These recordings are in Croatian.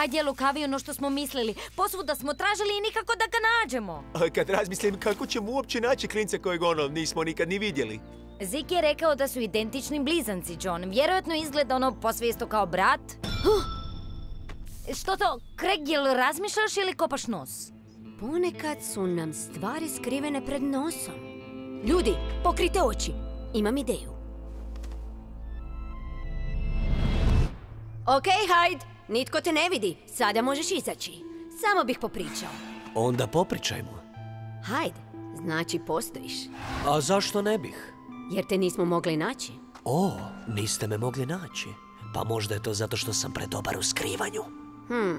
Hajde je lukavio ono što smo mislili. Posvuda smo tražili i nikako da ga nađemo. A kad razmislim kako ćemo uopće naći klinca kojeg ono nismo nikad ni vidjeli. Zik je rekao da su identični blizanci, John. Vjerojatno izgleda ono posve isto kao brat. Huh! Što to, Craig, jel razmišljaš ili kopaš nos? Ponekad su nam stvari skrivene pred nosom. Ljudi, pokrite oči. Imam ideju. Ok, Hyde. Nitko te ne vidi. Sada možeš izaći. Samo bih popričao. Onda popričajmo. Hyde, znači postojiš. A zašto ne bih? Jer te nismo mogli naći. O, niste me mogli naći. Pa možda je to zato što sam predobar u skrivanju. Hmm,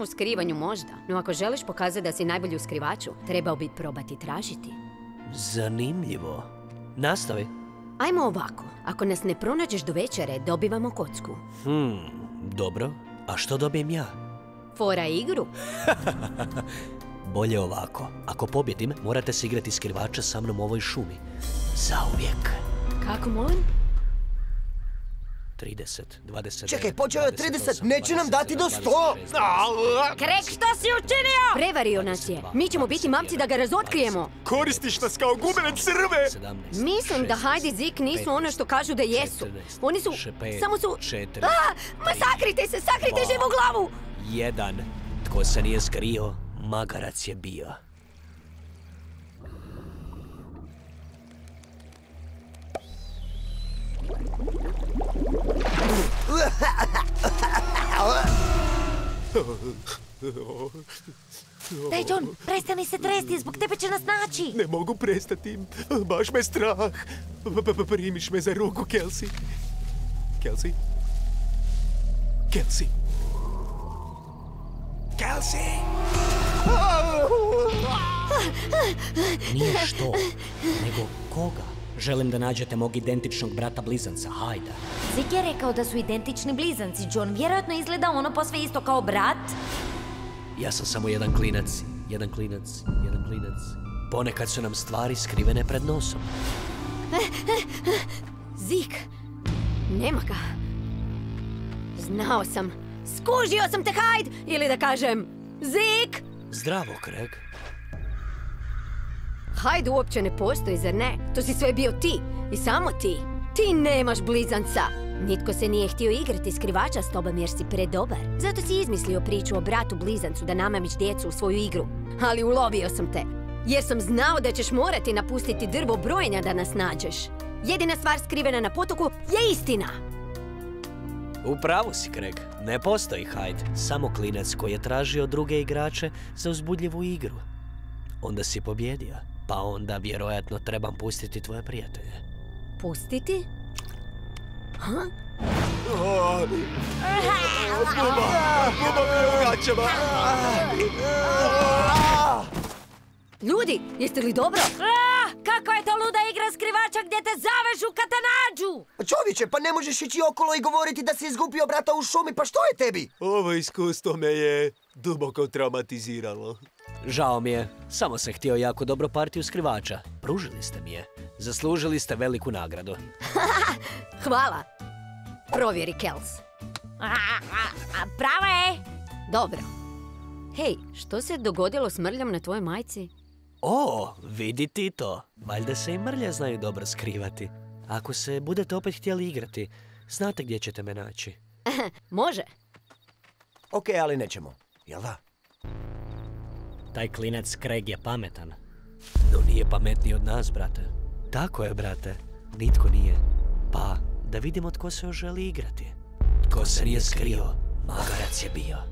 u skrivanju možda. No ako želiš pokazati da si najbolji u skrivaču, trebao bi probati tražiti. Zanimljivo. Nastavi. Ajmo ovako. Ako nas ne pronađeš do večere, dobivamo kocku. Hmm, dobro. A što dobijem ja? Fora igru? Bolje ovako. Ako pobjedim, morate se igrati skrivača sa mnom u ovoj šumi. Zauvijek. Kako molim? 30, 20... Čekaj, počeo je 30, neće nam dati do 100! Craig, što si učinio? Prevario nas je. Mi ćemo biti mamci da ga razotkrijemo. Koristiš nas kao gumene crve! Mislim da Heidi i Zik nisu ono što kažu da jesu. Oni su... Samo su... A, ma sakrite se, sakrite živu glavu! Jedan. Tko se nije skrio, magarac je bio. Daj, John, prestani se tresti, zbog tebe će nas naći. Ne mogu prestati, baš me strah. Primiš me za ruku, Kelsey. Kelsey? Kelsey? Kelsey! Nije što, nego koga? Želim da nađete mog identičnog brata blizanca, Hajda. Zik je rekao da su identični blizanci, John. Vjerojatno izgleda ono posve isto kao brat. Ja sam samo jedan klinac, jedan klinac, jedan klinac. Ponekad su nam stvari skrivene pred nosom. Zik! Nema ga. Znao sam. Skužio sam te, Hyde! Ili da kažem, Zik! Zdravo, Craig. Hyde uopće ne postoji, zar ne? To si sve bio ti. I samo ti. Ti nemaš blizanca. Nitko se nije htio igrati skrivača s tobom jer si predobar. Zato si izmislio priču o bratu blizancu da namamiš djecu u svoju igru. Ali ulovio sam te. Jer sam znao da ćeš morati napustiti drvo brojenja da nas nađeš. Jedina stvar skrivena na potoku je istina. U pravu si, Craig. Ne postoji Hyde, samo klinac koji je tražio druge igrače za uzbudljivu igru. Onda si pobjedio, pa onda vjerojatno trebam pustiti tvoje prijatelje. Pustiti? Ha? Buba mi je u gaćama! Ljudi, jeste li dobro? Ah, kako je to luda igra skrivača gdje te zavežu kad te nađu? Čovječe, pa ne možeš ići okolo i govoriti da si izgubio brata u šumi, pa što je tebi? Ovo iskustvo me je duboko traumatiziralo. Žao mi je, samo sam htio jako dobro partiju skrivača. Pružili ste mi je. Zaslužili ste veliku nagradu. Hvala. Provjeri, Kels. A, a, a, prava je. Dobro. Hej, što se dogodilo s mrljom na tvojoj majci? O, vidi ti to. Valjda se i mrlje znaju dobro skrivati. Ako se budete opet htjeli igrati, znate gdje ćete me naći. Može. Ok, ali nećemo. Jel da? Taj klinac Craig je pametan. No nije pametniji od nas, brate. Tako je, brate. Nitko nije. Pa, da vidimo tko se još želi igrati. Tko se nije skrio, magarac je bio.